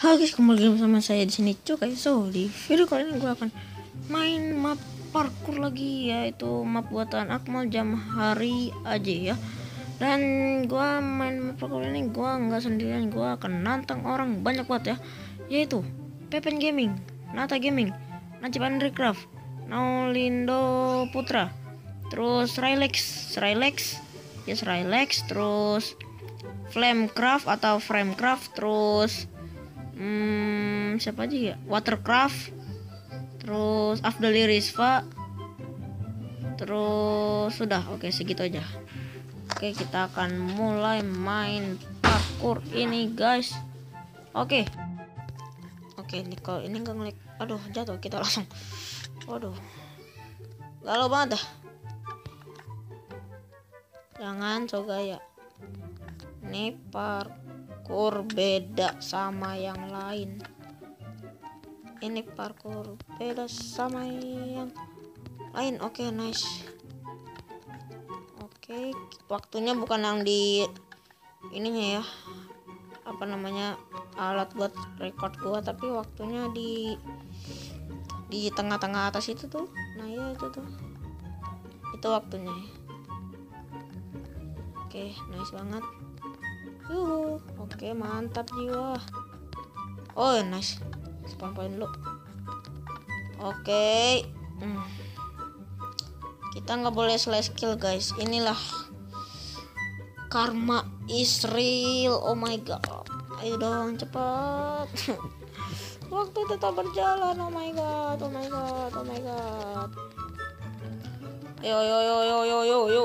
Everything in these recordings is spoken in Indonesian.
Halo guys, kembali lagi sama saya di sini Cukai So, di video kali ini gue akan main map parkour lagi yaitu map buatan Akmal jam hari aja ya. Dan gue main map parkour ini gue nggak sendirian, gue akan nantang orang banyak banget ya. Yaitu Pepen Gaming, Nata Gaming, Najib Andricraft, Naulindo Putra, terus Rylex, Rylex, yes Rylex, terus Flamecraft atau Framecraft, terus hmm, siapa aja ya? Watercraft terus Afdali Rizva terus sudah oke segitu aja. Oke kita akan mulai main parkour ini guys. Oke. Oke ini kalau ini nggak ngelik. Aduh jatuh kita langsung. Waduh. Galau banget dah. Jangan so gaya ini parkour beda sama yang lain. Ini parkour beda sama yang lain. Oke nice. Oke waktunya bukan yang di ininya ya. Apa namanya? Alat buat record gua tapi waktunya di di tengah-tengah atas itu tuh. Nah ya itu tuh. Itu waktunya ya. Oke nice banget Yuhu. Oke, mantap jiwa. Oh, nice. Spawn point dulu. Oke. Hmm. Kita nggak boleh slash kill, guys. Inilah karma is real. Oh my god. Ayo dong, cepat. Waktu tetap berjalan. Oh my god. Oh my god. Oh my god. Yo yo yo yo yo yo yo.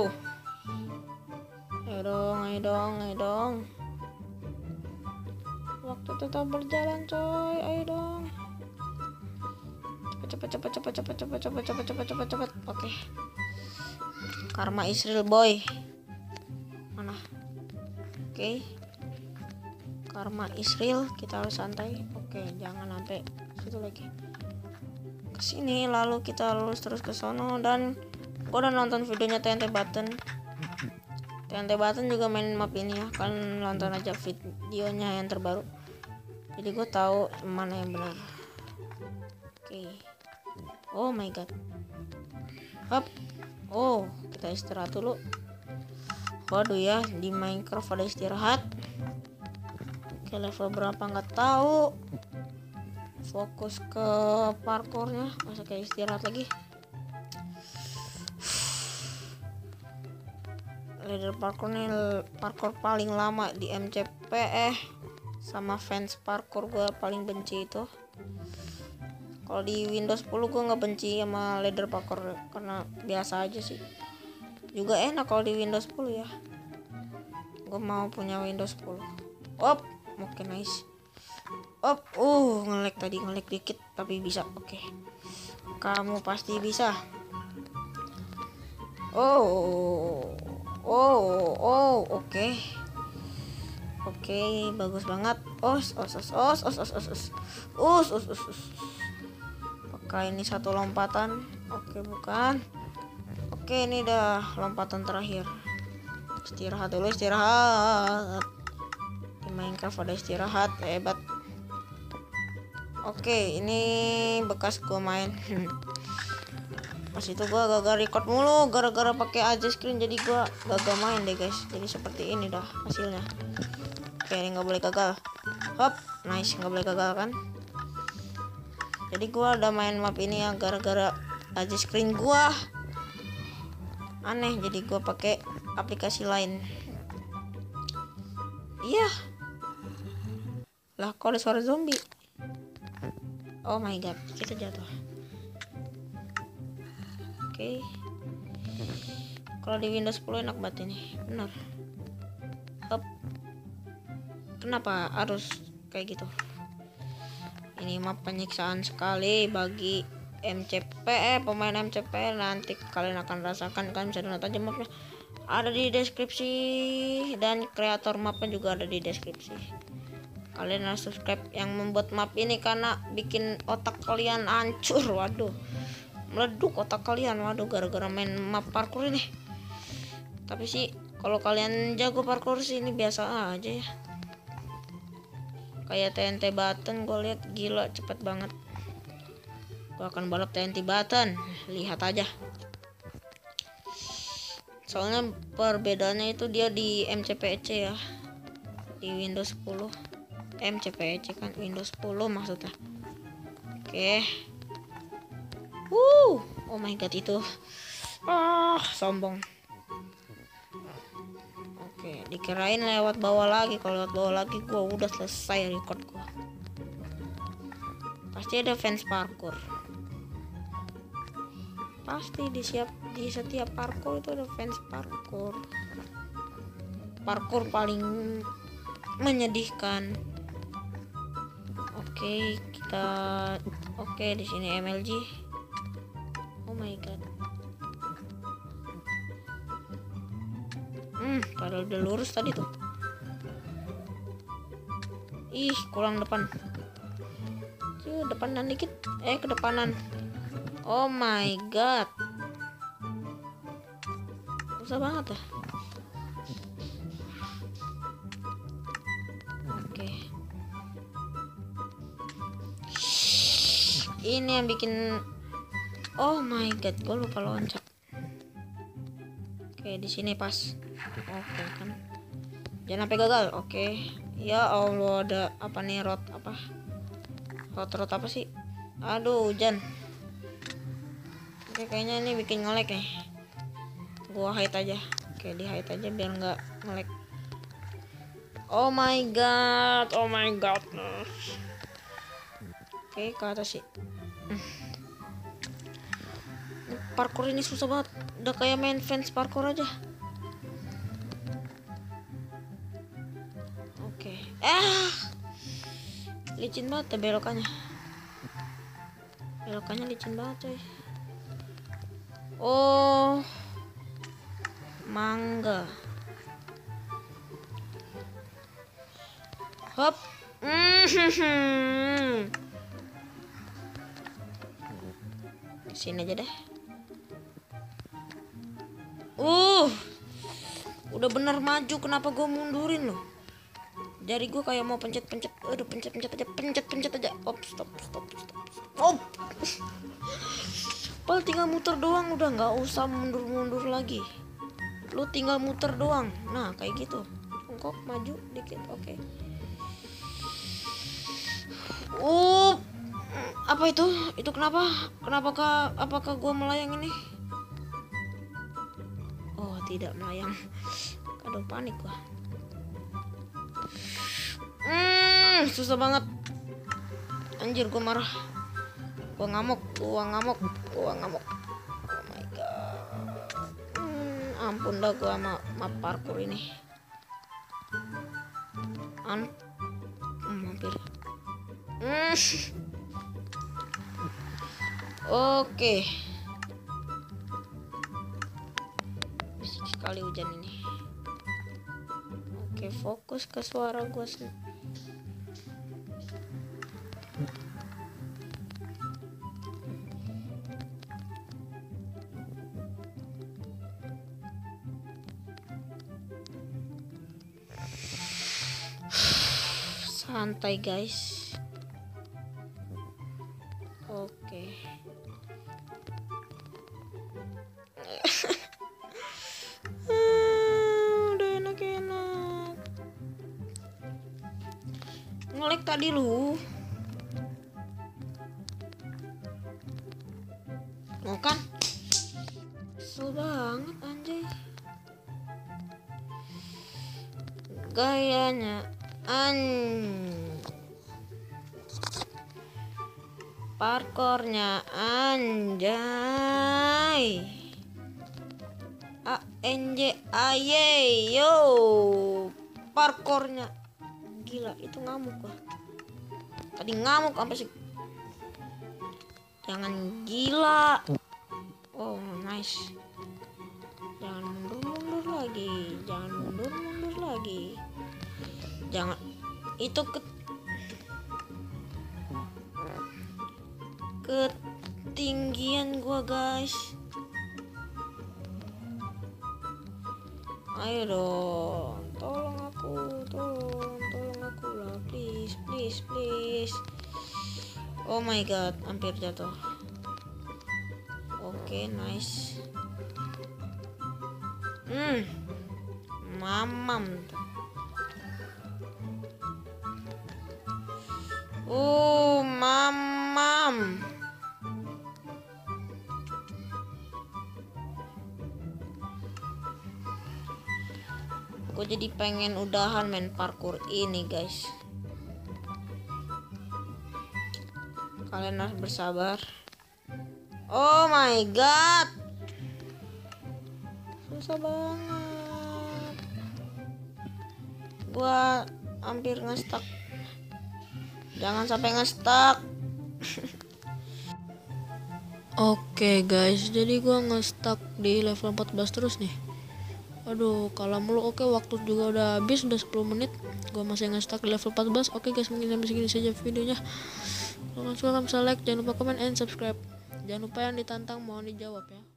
Ayo dong, ayo dong, ayo dong waktu tetap berjalan coy ayo dong cepet cepet cepet cepet cepet cepet cepet cepet cepet cepet oke karma Israel boy mana oke karma Israel kita harus santai oke jangan sampai situ lagi ke sini lalu kita lurus terus ke sono dan gua udah nonton videonya TNT Button TNT Button juga main map ini ya kalian nonton aja videonya yang terbaru. Jadi gue tahu mana yang benar. Oke. Okay. oh my god. Up oh kita istirahat dulu. Waduh ya di Minecraft ada istirahat. Oke level berapa nggak tahu. Fokus ke parkournya masa kayak istirahat lagi leader parkour nih parkour paling lama di MCP eh sama fans parkour gue paling benci itu. Kalau di Windows 10 gue nggak benci sama leader parkour karena biasa aja sih. Juga enak kalau di Windows 10 ya. Gue mau punya Windows 10 op oke okay, nice. Op uh ngelek tadi ngelek dikit tapi bisa oke. Okay. kamu pasti bisa. Oh Oh, oh, oke. Okay. Oke, okay, bagus banget. Os, os, os, os, os, os, os, os, os, os, os, os. Oke, ini satu lompatan. Oke, bukan. Oke, ini dah lompatan terakhir. Istirahat dulu, istirahat. Di Minecraft ada istirahat, hebat. Oke, ini bekas gua main. pas itu gua gagal record mulu gara-gara pakai aja screen jadi gua gagal main deh guys. Jadi seperti ini dah hasilnya. Oke ini nggak boleh gagal. Hop nice nggak boleh gagal kan? Jadi gua udah main map ini ya gara-gara aja screen gua. Aneh jadi gua pakai aplikasi lain. Iya. Lah kok ada suara zombie? Oh my god kita jatuh okay. kalau di Windows 10 enak banget ini. Benar. Up. Kenapa harus kayak gitu? Ini map penyiksaan sekali bagi MCP eh, pemain MCP nanti kalian akan rasakan. Kan bisa download aja mapnya. Ada di deskripsi. Dan kreator mapnya juga ada di deskripsi. Kalian harus subscribe yang membuat map ini karena bikin otak kalian hancur. Waduh meleduk otak kalian. Waduh gara-gara main map parkour ini. Tapi sih kalau kalian jago parkour sih ini biasa aja ya. Kayak TNT button gue lihat gila cepet banget. Gue akan balap TNT button. Lihat aja. Soalnya perbedaannya itu dia di MCPC ya. Di Windows 10 MCPC kan Windows 10 maksudnya. Oke. Wuh, oh my god itu ah sombong Oke, dikirain lewat bawah lagi. Kalau lewat bawah lagi, gua udah selesai record gua. Pasti ada fans parkour. Pasti di siap di setiap parkour itu ada fans parkour. Parkour paling menyedihkan. Oke, kita oke di sini MLG. My god. Hmm, padahal udah lurus tadi tuh. Ih, kurang depan. Cuy, depanan dikit. Eh, ke depanan. Oh my god. Susah banget ya. Oke. Ini yang bikin Oh my god, gue lupa loncat. Oke, di sini pas. Oke kan. Jangan sampai gagal. Oke. Ya Allah ada apa nih rot apa? Rot rot apa sih? Aduh, hujan. Oke, kayaknya ini bikin ngelek nih. Gua hide aja. Oke, di hide aja biar nggak ngelek. Oh my god, oh my god. Oke, ke atas sih. Parkour ini susah banget. Udah kayak main fans parkour aja. Oke. Eh. Licin banget ya belokannya. Belokannya licin banget, coy. Oh. Mangga. Hop. Mm Sini aja deh. Uh. Udah bener maju kenapa gue mundurin loh? Jari gue kayak mau pencet-pencet. Aduh, pencet-pencet aja, pencet-pencet aja. Op, stop, stop, stop. Op. Pal tinggal muter doang udah nggak usah mundur-mundur lagi. Lu tinggal muter doang. Nah, kayak gitu. Jongkok maju dikit. Oke. Okay. Uh, apa itu? Itu kenapa? Kenapakah apakah gua melayang ini? Tidak melayang. Aduh, panik gua. Hmm, susah banget. Anjir, gua marah. Gua ngamuk, gua ngamuk, gua ngamuk. Oh my god. Hmm, ampun dah gua sama, sama parkour ini. An hmm, hampir. Hmm. Oke. Bisik sekali hujan ini. Oke, fokus ke suara gue sih. Santai guys. Mau kan? Kesel banget anjay. Gayanya an parkornya anjay a n yo parkornya gila itu ngamuk gua tadi ngamuk sampai jangan gila. Oh nice. Jangan mundur-mundur lagi. Jangan mundur-mundur lagi. Jangan itu ke ketinggian gua guys. Ayo dong tolong aku tolong tolong aku lah. Please please please please oh my god hampir jatuh. Oke okay, nice. Hmm mamam. Oh mamam. Gue jadi pengen udahan main parkour ini guys kalian harus bersabar. Oh my god. Susah banget. Gua hampir ngestak jangan sampai ngestak Oke okay guys, jadi gua ngestak di level 14 terus nih. Aduh kalau mulu. Oke waktu juga udah habis udah 10 menit. Gua masih nge-stuck di level 14 oke guys mungkin sampai segini saja videonya jangan lupa komen and subscribe. Jangan lupa yang ditantang mohon dijawab ya